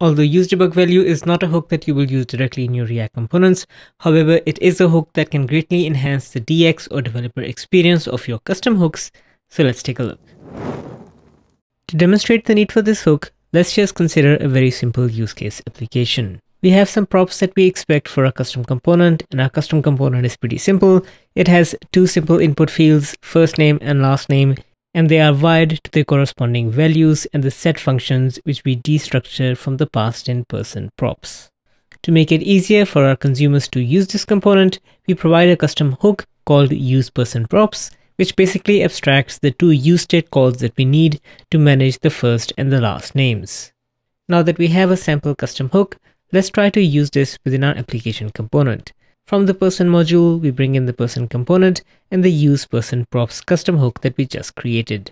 Although useDebug value is not a hook that you will use directly in your React components, however, it is a hook that can greatly enhance the DX or developer experience of your custom hooks. So let's take a look. To demonstrate the need for this hook, let's just consider a very simple use case application. We have some props that we expect for a custom component and our custom component is pretty simple. It has two simple input fields, first name and last name, and they are wired to the corresponding values and the set functions which we destructure from the passed in person props. To make it easier for our consumers to use this component, we provide a custom hook called usePersonProps, which basically abstracts the two useState calls that we need to manage the first and the last names. Now that we have a sample custom hook, let's try to use this within our application component. From the person module, we bring in the person component and the use person props custom hook that we just created.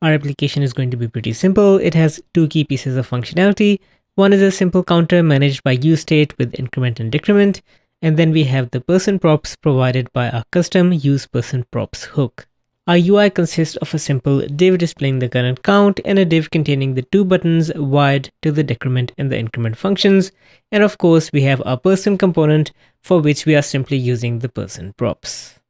Our application is going to be pretty simple. It has two key pieces of functionality. One is a simple counter managed by useState with increment and decrement. And then we have the person props provided by our custom use person props hook. Our UI consists of a simple div displaying the current count and a div containing the two buttons wired to the decrement and the increment functions. And of course, we have our person component for which we are simply using the person props.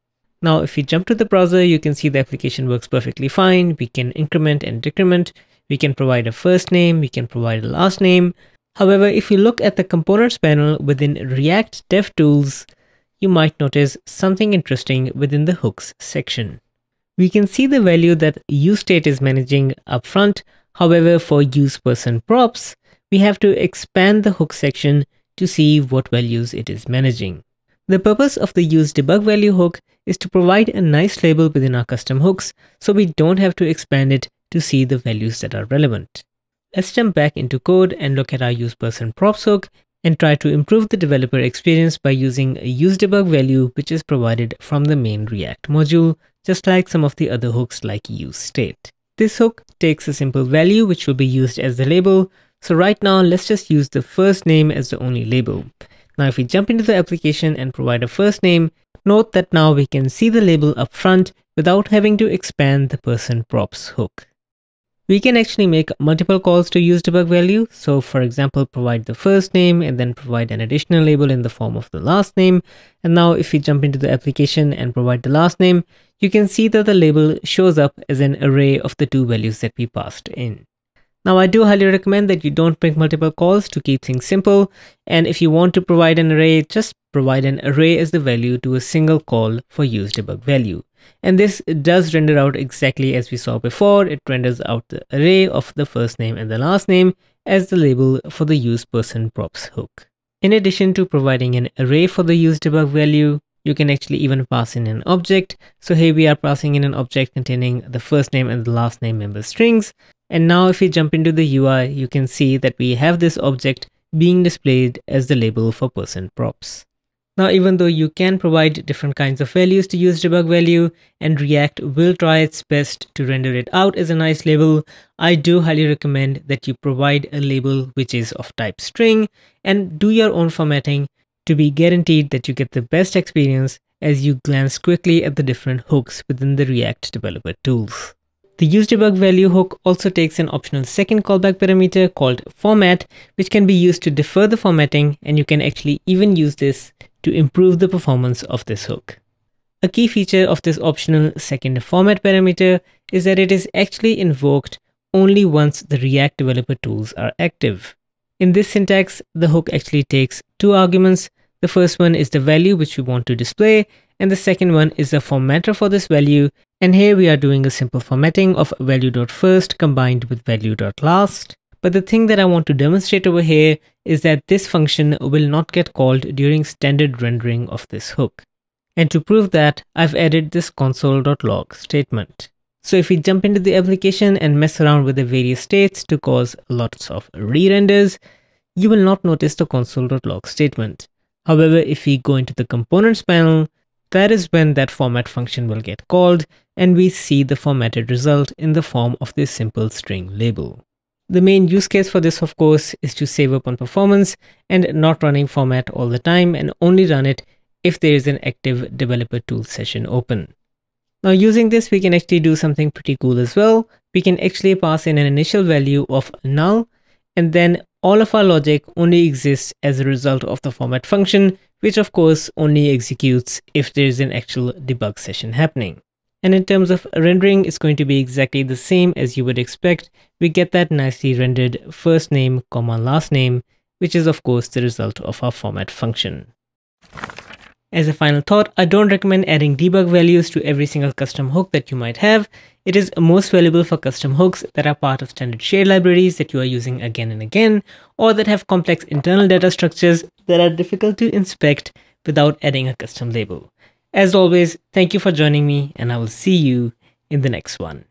Now, if we jump to the browser, you can see the application works perfectly fine. We can increment and decrement. We can provide a first name. We can provide a last name. However, if you look at the components panel within React DevTools, you might notice something interesting within the hooks section. We can see the value that useState is managing upfront. However, for usePersonProps, we have to expand the hook section to see what values it is managing. The purpose of the useDebugValue hook is to provide a nice label within our custom hooks so we don't have to expand it to see the values that are relevant. Let's jump back into code and look at our usePersonProps hook and try to improve the developer experience by using a useDebugValue which is provided from the main React module just like some of the other hooks like useState. This hook takes a simple value which will be used as the label. So right now, let's just use the first name as the only label. Now, if we jump into the application and provide a first name, note that now we can see the label up front without having to expand the person props hook. We can actually make multiple calls to use debug value. So for example, provide the first name and then provide an additional label in the form of the last name. And now if we jump into the application and provide the last name, you can see that the label shows up as an array of the two values that we passed in. Now I do highly recommend that you don't make multiple calls to keep things simple. And if you want to provide an array, just provide an array as the value to a single call for useDebugValue. And this does render out exactly as we saw before. It renders out the array of the first name and the last name as the label for the use person props hook. In addition to providing an array for the useDebugValue, you can actually even pass in an object. So here we are passing in an object containing the first name and the last name member strings. And now if we jump into the UI, you can see that we have this object being displayed as the label for person props. Now, even though you can provide different kinds of values to use debug value and React will try its best to render it out as a nice label, I do highly recommend that you provide a label which is of type string and do your own formatting to be guaranteed that you get the best experience as you glance quickly at the different hooks within the React developer tools. The useDebugValue hook also takes an optional second callback parameter called format, which can be used to defer the formatting and you can actually even use this to improve the performance of this hook. A key feature of this optional second format parameter is that it is actually invoked only once the React developer tools are active. In this syntax, the hook actually takes two arguments. The first one is the value which we want to display, and the second one is the formatter for this value. And here we are doing a simple formatting of value.first combined with value.last. But the thing that I want to demonstrate over here is that this function will not get called during standard rendering of this hook. And to prove that, I've added this console.log statement. So if we jump into the application and mess around with the various states to cause lots of re-renders, you will not notice the console.log statement. However, if we go into the components panel, that is when that format function will get called and we see the formatted result in the form of this simple string label. The main use case for this, of course, is to save up on performance and not running format all the time and only run it if there is an active developer tool session open. Now using this, we can actually do something pretty cool as well. We can actually pass in an initial value of null and then all of our logic only exists as a result of the format function, which of course only executes if there is an actual debug session happening. And in terms of rendering, it's going to be exactly the same as you would expect. We get that nicely rendered first name, comma last name, which is of course the result of our format function. As a final thought, I don't recommend adding debug values to every single custom hook that you might have. It is most valuable for custom hooks that are part of standard shared libraries that you are using again and again, or that have complex internal data structures that are difficult to inspect without adding a custom label. As always, thank you for joining me and I will see you in the next one.